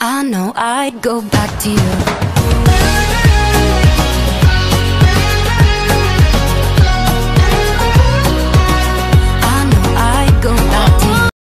I know I'd go back to you.